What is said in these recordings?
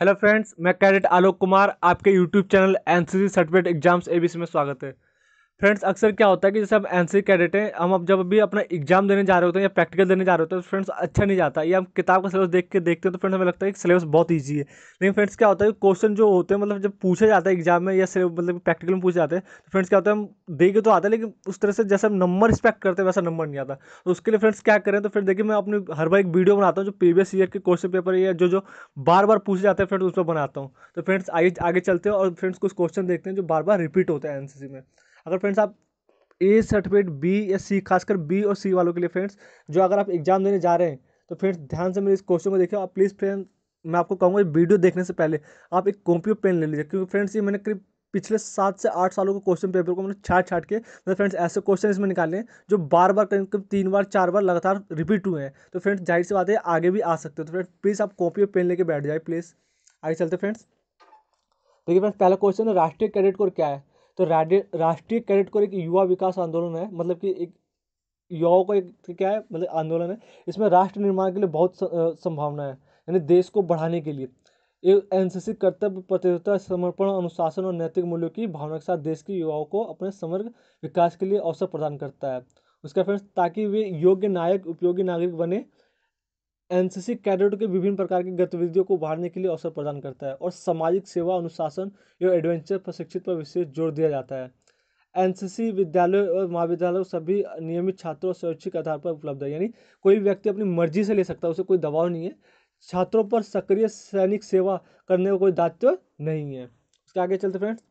Hello friends मैं cadet Alok Kumar, आपके YouTube channel NCC certificate exams ABC में स्वागत है। फ्रेंड्स अक्सर क्या होता है कि जैसे हम एन सी कैडेट हैं, हम अब जब भी अपना एग्ज़ाम देने जा रहे होते हैं या प्रैक्टिकल देने जा रहे होते हैं तो फ्रेंड्स अच्छा नहीं जाता। या हम किताब का सिलेबस देख के देखते हैं तो फ्रेंड्स हमें लगता है कि सिलेबस बहुत ईजी है। लेकिन फ्रेंड्स क्या होता है क्वेश्चन जो होते हैं मतलब जब पूछा जाता है एग्ज़ाम में या मतलब प्रैक्टिकल में पूछे जाते हैं तो फ्रेंड्स क्या होता है, हम देखे तो आते हैं, लेकिन उस तरह से जैसे हम नंबर रिस्पेक्ट करते हैं, वैसा नंबर नहीं आता। तो उसके लिए फ्रेंड्स क्या करें तो फिर देखिए, मैं अपनी हर बार एक वीडियो बनाता हूँ, जो प्रीवियस ईयर के क्वेश्चन पेपर या जो जो बार बार पूछे जाते हैं फ्रेंड्स उस पर बनाता हूँ। तो फ्रेंड्स आगे आगे चलते हैं और फ्रेंड्स कुछ क्वेश्चन देखते हैं, जो बार बार रिपीट होते हैं एनसीसी में। अगर फ्रेंड्स आप ए सर्टिफिकेट बी या सी खासकर बी और सी वालों के लिए फ्रेंड्स, जो अगर आप एग्ज़ाम देने जा रहे हैं तो फ्रेंड्स ध्यान से मेरे इस क्वेश्चन को देखिए। आप प्लीज़ फ्रेंड मैं आपको कहूँगा वीडियो देखने से पहले आप एक कॉपी और पेन ले लीजिए, क्योंकि फ्रेंड्स ये मैंने करीब पिछले सात से आठ सालों के क्वेश्चन पेपर को मैंने छाट छाट के मतलब फ्रेंड्स ऐसे क्वेश्चन इसमें निकाले हैं, जो बार बार करीब करीब तीन बार, चार बार लगातार रिपीट हुए हैं। तो फ्रेंड्स ज़ाहिर सी बात है, आगे भी आ सकते हो। तो फ्रेंड्स प्लीज़ आप कॉपी और पेन लेके बैठ जाए प्लीज़ आगे चलते फ्रेंड्स। देखिए फ्रेंड्स, पहला क्वेश्चन है राष्ट्रीय क्रेडिट कोर क्या है? तो राष्ट्रीय कैडेट कोर एक युवा विकास आंदोलन है मतलब कि एक युवाओं का एक क्या है मतलब आंदोलन है, इसमें राष्ट्र निर्माण के लिए बहुत संभावना है, यानी देश को बढ़ाने के लिए। ये एनसीसी कर्तव्य प्रतियोगिता, समर्पण, अनुशासन और नैतिक मूल्यों की भावना के साथ देश के युवाओं को अपने समग्र विकास के लिए अवसर प्रदान करता है। उसका फ्रेंड्स ताकि वे योग्य नायक, उपयोगी नागरिक बने एनसीसी कैडेट के विभिन्न प्रकार की गतिविधियों को उभारने के लिए अवसर प्रदान करता है और सामाजिक सेवा, अनुशासन एवं एडवेंचर प्रशिक्षित पर विशेष ज़ोर दिया जाता है। एनसीसी विद्यालय और महाविद्यालय सभी नियमित छात्रों और स्वैच्छिक आधार पर उपलब्ध है। यानी कोई व्यक्ति अपनी मर्ज़ी से ले सकता है, उसे कोई दबाव नहीं है। छात्रों पर सक्रिय सैनिक सेवा करने का कोई दायित्व नहीं है। उसके आगे चलते फ्रेंड्स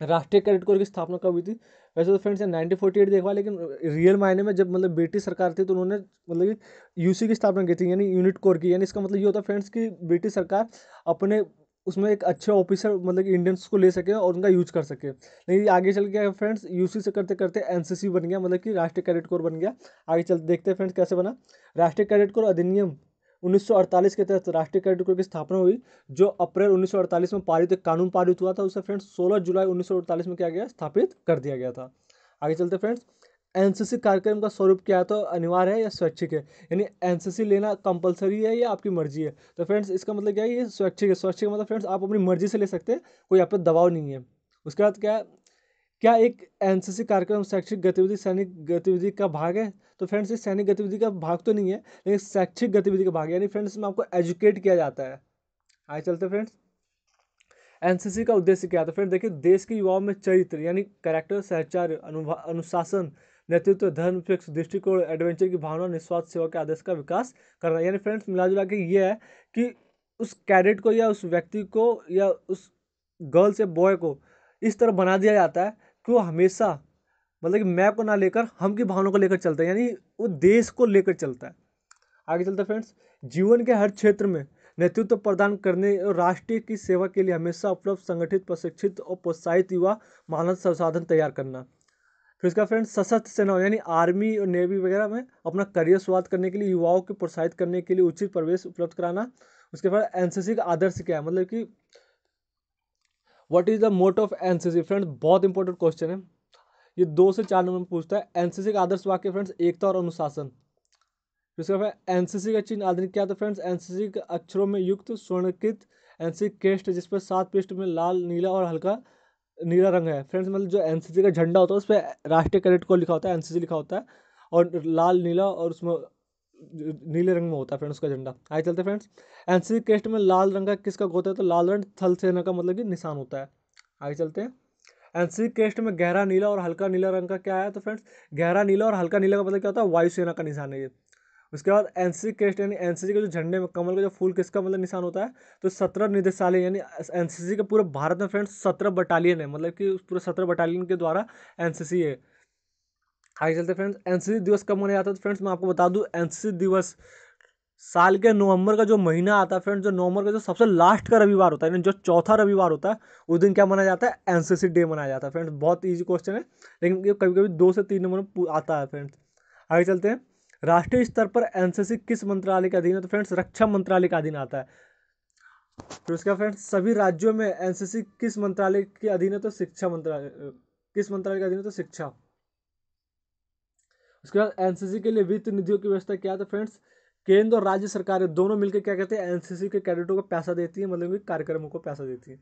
राष्ट्रीय कैडेट कोर की स्थापना कब हुई थी? वैसे तो फ्रेंड्स नाइनटीन फोर्टी एट देखा लेकिन रियल मायने में जब मतलब ब्रिटिश सरकार थी तो उन्होंने मतलब यूसी की स्थापना की थी, यानी यूनिट कोर की। यानी इसका मतलब ये होता है फ्रेंड्स कि ब्रिटिश सरकार अपने उसमें एक अच्छे ऑफिसर मतलब कि इंडियंस को ले सके और उनका यूज़ कर सके। लेकिन आगे चल के फ्रेंड्स यूसी से करते करते एनसीसी बन गया मतलब कि राष्ट्रीय कैडेट कोर बन गया। आगे चल, देखते हैं फ्रेंड्स कैसे बना। राष्ट्रीय कैडेट कोर अधिनियम 1948 के तहत राष्ट्रीय कैडेट कोर की स्थापना हुई, जो अप्रैल 1948 में पारित एक कानून पारित हुआ था, उसे फ्रेंड्स 16 जुलाई 1948 में क्या गया स्थापित कर दिया गया था। आगे चलते फ्रेंड्स एनसीसी कार्यक्रम का स्वरूप क्या है तो अनिवार्य है या स्वैच्छिक है? यानी एनसीसी लेना कंपलसरी है या आपकी मर्ज़ी है? तो फ्रेंड्स, इसका मतलब क्या है, ये स्वैच्छिक है। स्वैच्छिक मतलब फ्रेंड्स, आप अपनी मर्ज़ी से ले सकते हैं, कोई आप पर दबाव नहीं है। उसके बाद क्या क्या एक एनसीसी कार्यक्रम शैक्षिक गतिविधि, सैनिक गतिविधि का भाग है? तो फ्रेंड्स इस सैनिक गतिविधि का भाग तो नहीं है, लेकिन शैक्षिक गतिविधि का भाग है। यानी फ्रेंड्स में आपको एजुकेट किया जाता है। आगे चलते फ्रेंड्स एनसीसी का उद्देश्य क्या था फ्रेंड देखिए, देश के युवाओं में चरित्र, यानी करेक्टर सहचार्य अनुशासन, नेतृत्व, धर्म फिक्स दृष्टिकोण एडवेंचर की भावना, निस्वार्थ सेवा के आदेश का विकास करना यानी फ्रेंड्स मिला जुला के ये है कि उस कैडेट को या उस व्यक्ति को या उस गर्ल्स या बॉय को इस तरह बना दिया जाता है कि वो हमेशा मतलब कि मैं को ना लेकर, हम की भावनाओं को लेकर चलता है, यानी वो देश को लेकर चलता है। आगे चलता है फ्रेंड्स जीवन के हर क्षेत्र में नेतृत्व प्रदान करने और राष्ट्रीय की सेवा के लिए हमेशा उपलब्ध, संगठित, प्रशिक्षित और प्रोत्साहित युवा मानव संसाधन तैयार करना। फिर इसका फ्रेंड्स सशस्त्र सेना, यानी आर्मी और नेवी वगैरह में अपना करियर शुरुआत करने के लिए युवाओं को प्रोत्साहित करने के लिए उचित प्रवेश उपलब्ध कराना। उसके बाद एनसीसी का आदर्श क्या है? मतलब कि what is the motto of NCC friends बहुत इंपॉर्टेंट क्वेश्चन है। ये दो से चार नंबर में पूछता है। एनसीसी का आदर्श वाक्य फ्रेंड्स एकता और अनुशासन। एनसीसी का चिन्ह आदि क्या था फ्रेंड्स एनसीसी के अक्षरों में युक्त, स्वर्णकृत एनसीसी केस्ट जिस पर सात पृष्ठ में लाल, नीला और हल्का, नीला रंग है। फ्रेंड्स मतलब जो एनसीसी का झंडा होता है, उस पर राष्ट्रीय कैडेट को लिखा होता है एनसीसी लिखा होता है। और लाल, नीला और उसमें नीले रंग में होता है फ्रेंड्स उसका झंडा आगे चलते फ्रेंड्स एनसीसी केस्ट में लाल रंग का किसका होता है? तो लाल रंग थल सेना का मतलब कि निशान होता है। आगे चलते हैं। एनसीसी केस्ट में गहरा, नीला और हल्का नीला रंग का क्या है तो फ्रेंड्स गहरा, नीला और हल्का नीला का मतलब क्या होता है? वायुसेना का निशान है ये। उसके बाद एनसीसी केस्ट यानी एनसीसी के जो झंडे में कमल का जो फूल किसका मतलब निशान होता है? तो सत्रह निदेशालय यानी एनसीसी के पूरे भारत में फ्रेंड्स सत्रह बटालियन है। मतलब कि पूरे सत्रह बटालियन के द्वारा एनसीसी है। आगे चलते फ्रेंड्स एनसीसी दिवस कब मनाया जाता है? तो फ्रेंड्स, मैं आपको बता दूँ एनसीसी दिवस साल के नवंबर का जो महीना आता है फ्रेंड्स, जो नवंबर का जो सबसे लास्ट का रविवार होता है जो चौथा रविवार होता है, उस दिन क्या मनाया जाता है? एनसीसी डे मनाया जाता है फ्रेंड्स। बहुत ईजी क्वेश्चन है, लेकिन ये कभी कभी दो से तीन नंबर आता है फ्रेंड्स। आगे चलते हैं। राष्ट्रीय स्तर पर एनसीसी किस मंत्रालय के अधीन है? तो फ्रेंड्स, रक्षा मंत्रालय के अधीन आता है। फिर उसके फ्रेंड्स, सभी राज्यों में एनसीसी किस मंत्रालय के अधीन है? तो शिक्षा मंत्रालय, किस मंत्रालय के अधीन है? तो शिक्षा। उसके बाद एनसीसी के लिए वित्त निधियों की व्यवस्था क्या तो फ्रेंड्स केंद्र और राज्य सरकारें दोनों मिलकर क्या कहते हैं? एनसीसी के कैडेटों को पैसा देती है मतलब कि कार्यक्रमों को पैसा देती है।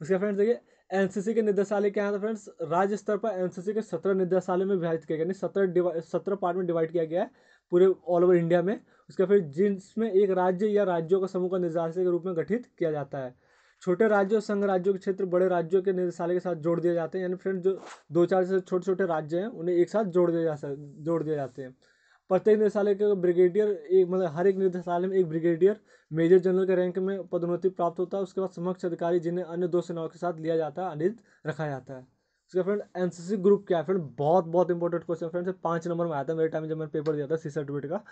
उसके फ्रेंड्स देखिए एनसीसी के निदेशालय क्या है? तो फ्रेंड्स राज्य स्तर पर एनसीसी के सत्रह निदेशालय में विभाजित किया गया यानी सत्रह सत्रह पार्ट में डिवाइड किया गया है पूरे ऑल ओवर इंडिया में। उसके फिर जिसमें एक राज्य या राज्यों का समूह का निदेशालय के रूप में गठित किया जाता है। छोटे राज्यों, संघ राज्यों के क्षेत्र बड़े राज्यों के निदेशालय के साथ जोड़ दिए जाते हैं। यानी फ्रेंड जो दो चार से छोटे छोटे राज्य हैं, उन्हें एक साथ जोड़ दिए जा जोड़ दिए जाते हैं। प्रत्येक निदेशालय के ब्रिगेडियर, एक मतलब हर एक निदेशालय में एक ब्रिगेडियर, मेजर जनरल के रैंक में पदोन्नति प्राप्त होता है। उसके बाद समक्ष अधिकारी जिन्हें अन्य दो सेनाओं के साथ लिया जाता है, अनित रखा जाता है। उसका फ्रेंड एनसीसी ग्रुप क्या है? फ्रेंड बहुत बहुत इंपॉर्टेंट क्वेश्चन फ्रेंड पाँच नंबर में आया था, मेरे टाइम जब मैंने पेपर दिया था सी सर्टिफिकेट का।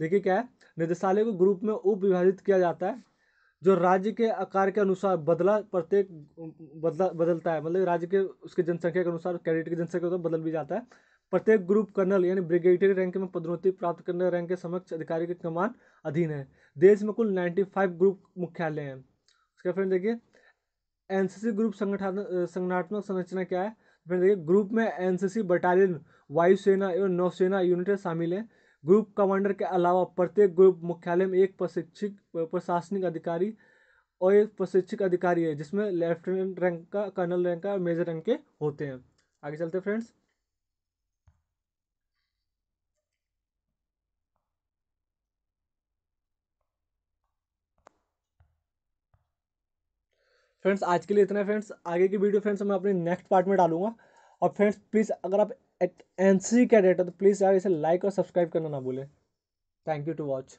देखिए क्या है? निदेशालय को ग्रुप में उप विभाजित किया जाता है। जो राज्य के आकार के अनुसार बदला, प्रत्येक, बदला, बदलता है। मतलब राज्य के उसके जनसंख्या के अनुसार, कैडेट की जनसंख्या तो बदल भी जाता है। प्रत्येक ग्रुप कर्नल, यानी ब्रिगेडियर रैंक में पदोन्नति प्राप्त करने रैंक के समक्ष अधिकारी के कमान अधीन है। देश में कुल 95 ग्रुप मुख्यालय हैं। उसका फ्रेंड देखिए एनसीसी ग्रुप संगठन, संगठनात्मक संरचना क्या है? फ्रेंड देखिए, ग्रुप में एनसीसी बटालियन वायुसेना एवं नौसेना यूनिटें शामिल हैं। ग्रुप कमांडर के अलावा प्रत्येक ग्रुप मुख्यालय में एक प्रशिक्षित प्रशासनिक अधिकारी और एक प्रशिक्षक अधिकारी है, जिसमें लेफ्टिनेंट रैंक का, कर्नल रैंक का मेजर रैंक के होते हैं। आगे चलते फ्रेंड्स। फ्रेंड्स, आज के लिए इतना है फ्रेंड्स। आगे की वीडियो फ्रेंड्स, मैं अपने नेक्स्ट पार्ट में डालूँगा। और फ्रेंड्स, प्लीज़, अगर आप एन सी कैडेट है तो प्लीज़ यार इसे लाइक और सब्सक्राइब करना ना भूलें। Thank you to watch